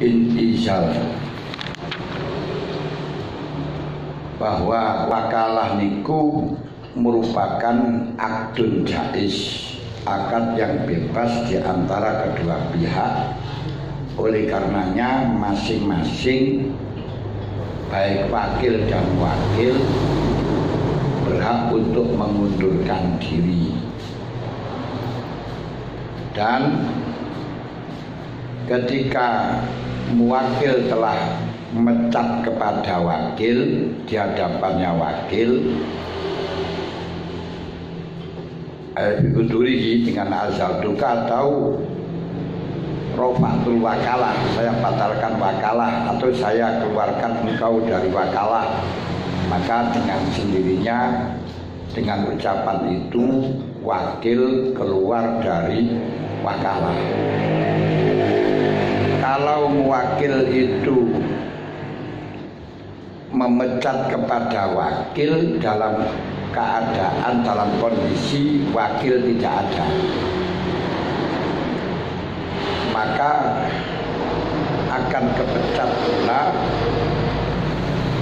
intisal. Bahwa wakalah niku merupakan akdun jais akad yang bebas di antara kedua pihak. Oleh karenanya masing-masing baik wakil dan wakil berhak untuk mengundurkan diri. Dan ketika muwakil telah mecat kepada wakil di hadapannya wakil. Bikudurihi dengan azal duka atau rofatul wakalah. Saya batalkan wakalah atau saya keluarkan engkau dari wakalah. Maka dengan sendirinya dengan ucapan itu wakil keluar dari wakalah kalau mewakil itu memecat kepada wakil dalam keadaan dalam kondisi wakil tidak ada. Maka akan kepecat pula.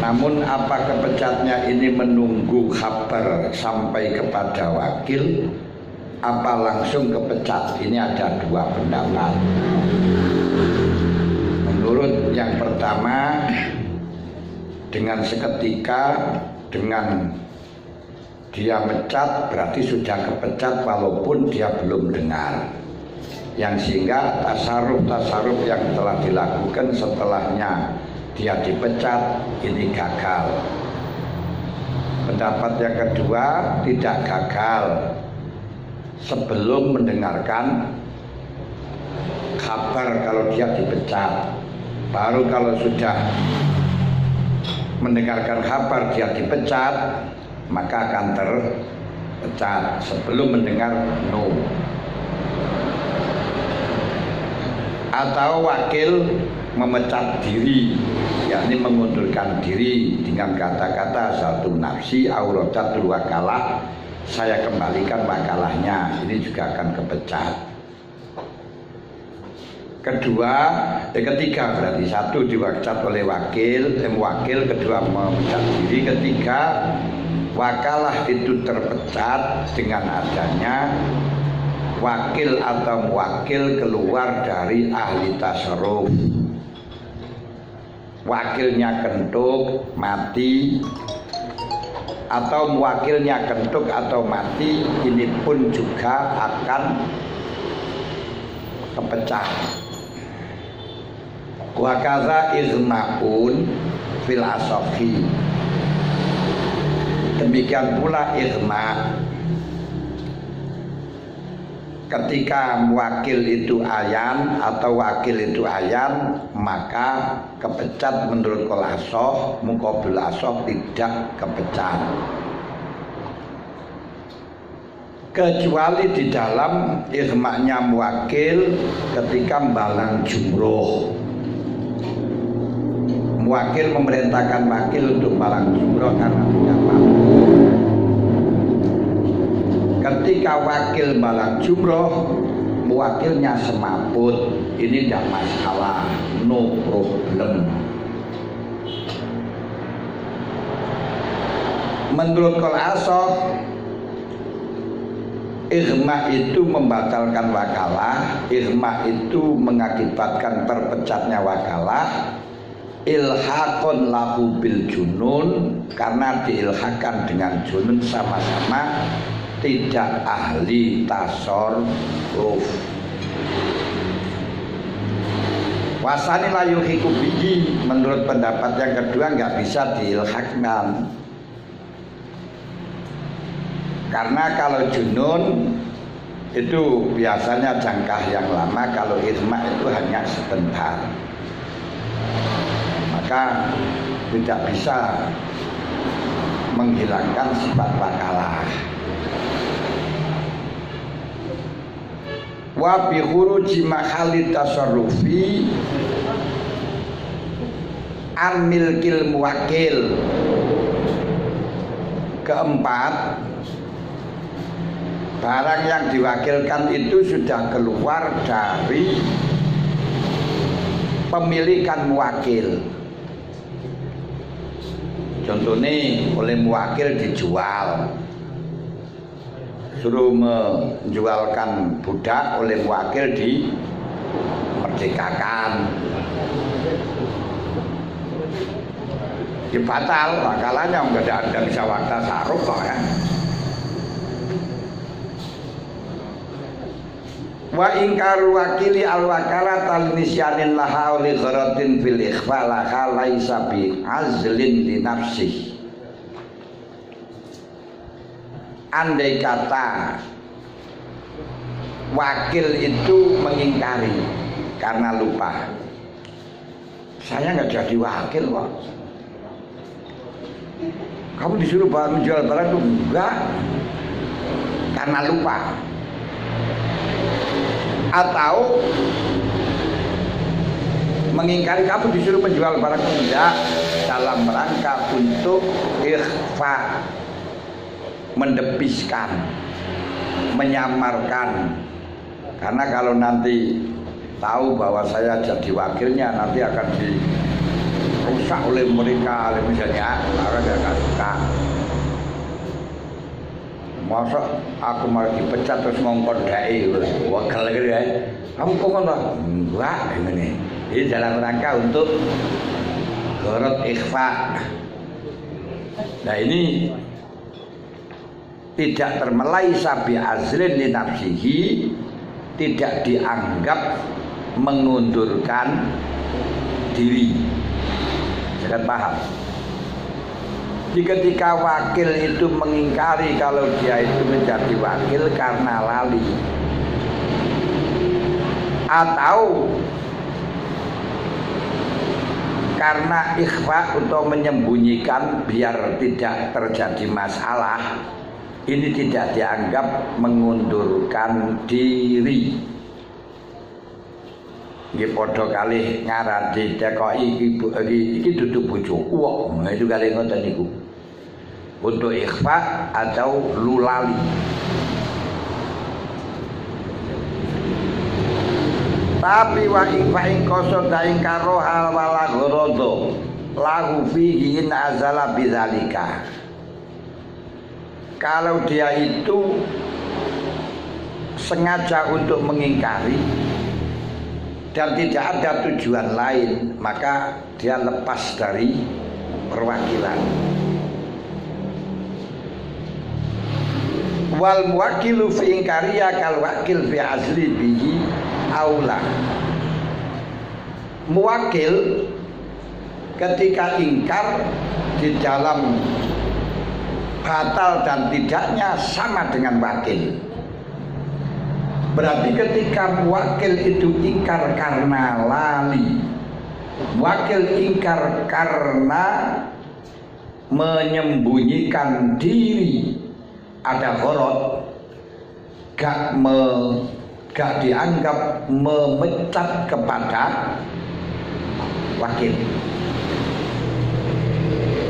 Namun apa kepecatnya ini menunggu kabar sampai kepada wakil apa langsung kepecat? Ini ada dua pendapat menurut yang pertama dengan seketika dengan dia mecat berarti sudah kepecat walaupun dia belum dengar. Yang sehingga tasaruf-tasaruf yang telah dilakukan setelahnya dia dipecat ini gagal. Pendapat yang kedua tidak gagal sebelum mendengarkan kabar kalau dia dipecat. Baru kalau sudah mendengarkan kabar dia dipecat maka akan terpecat. Sebelum mendengar no. Atau wakil memecat diri yakni mengundurkan diri dengan kata-kata satu nafsi auratul wakalah saya kembalikan wakalahnya ini juga akan kepecat. Kedua eh, ketiga berarti. Satu diwakcat oleh wakil eh, wakil kedua memecat diri ketiga wakalah itu terpecat dengan adanya wakil atau wakil keluar dari ahli tasarruf. Wakilnya kentuk mati atau wakilnya kentuk atau mati ini pun juga akan kepecah. Wakaza izmaun fil asofi Demikian pula irma Ketika wakil itu ayan atau wakil itu ayan Maka kepecat menurut kolasoh Mukobil asoh tidak kepecat Kecuali di dalam irmaknya wakil ketika balang jumroh wakil memerintahkan wakil untuk malang jumroh karena tidak mampu. Ketika wakil malang jumroh, wakilnya semaput, ini tidak masalah, no problem. Menurut kol asoh, Irma itu membatalkan wakalah, irma itu mengakibatkan terpecatnya wakalah, ilhakon lahu bil junun karena diilhakan dengan junun sama-sama tidak ahli tasarruf. Wasani layu hikubihi menurut pendapat yang kedua nggak bisa diilhakkan. Karena kalau junun itu biasanya jangka yang lama. Kalau irma itu hanya sebentar. Maka tidak bisa menghilangkan sifat wakalah wa bi khuruji mahali tasarrufi. An milkil muwakil. Keempat barang yang diwakilkan itu sudah keluar dari pemilikan wakil contohnya oleh wakil dijual suruh menjualkan budak oleh wakil di merdekakan ya batal bakalannya nggak ada, bisa wakta saruf kok ya wa ingkar wakili al wakalat al nisyanin laha li gharatin fil ikhfa laha laisa bi azlin li nafsih andai kata wakil itu mengingkari karena lupa. Saya nggak jadi wakil kok. Kamu disuruh menjual barang itu? Enggak. Karena lupa. Atau mengingkari kamu disuruh menjual barang enggak. Dalam rangka untuk ikhfa mendepiskan menyamarkan. Karena kalau nanti tahu bahwa saya jadi wakilnya nanti akan di rusak oleh mereka oleh misalnya maka dia akan suka. Masa aku malah dipecat terus ngongkon dai wakil gitu ya. Kamu kok ngono? Enggak ini ini dalam rangka untuk gorot ikhfa. Nah ini tidak termelai sabi azrin di nafsihi tidak dianggap mengundurkan diri Jangan paham. Jadi ketika wakil itu mengingkari kalau dia itu menjadi wakil karena lali atau karena ikhfa untuk menyembunyikan biar tidak terjadi masalah ini tidak dianggap mengundurkan diri Iki kali ngaran ditekoki iki iki iki duduk bojo. Wah, nah, itu kali ngoten niku. Untuk ikhfa atau lulali. Tapi wa ikhfa ing koso daing karo hal wala gorodo lahu fihi in azala bidzalika. Kalau dia itu sengaja untuk mengingkari dan tidak ada tujuan lain maka dia lepas dari perwakilan. Wal muwakilu fi ingkariya kal wakil fi asli bihi aula. Muwakil ketika ingkar di dalam batal dan tidaknya sama dengan wakil. Berarti ketika wakil itu ingkar karena lali Wakil ingkar karena menyembunyikan diri. Ada horot gak me, gak dianggap memecat kepada wakil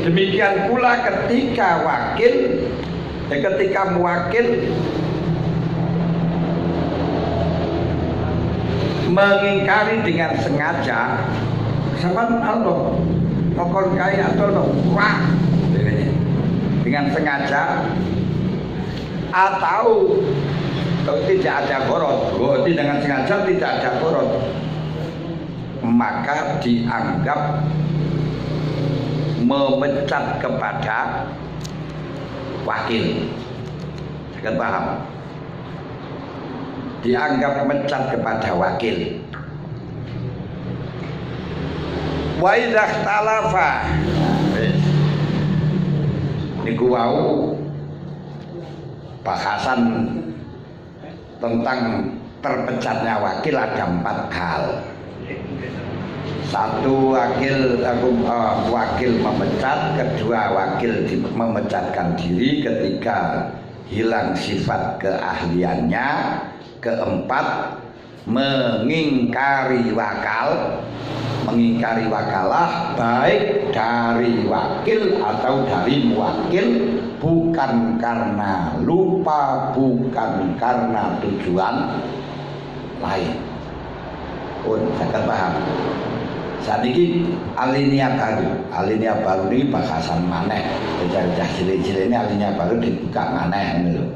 demikian pula ketika wakil ya ketika mewakil mengingkari dengan sengaja sama Allah mokon kaya atau wah dengan sengaja atau tidak ada korot berarti dengan sengaja tidak ada korot maka dianggap memecat kepada wakil. Saya paham. Dianggap mencat kepada wakil. Wa idza ikhtalafa. Niku wau bahasan tentang terpecatnya wakil ada empat hal satu wakil uh, wakil memecat kedua wakil memecatkan diri ketika hilang sifat keahliannya Keempat, mengingkari wakal, mengingkari wakalah baik dari wakil atau dari muwakil bukan karena lupa, bukan karena tujuan lain. Pun saya paham. Saat ini alinea baru. Alinea baru ini bakasan maneh. Cah cilik-cilik ini alinea baru dibuka maneh ini loh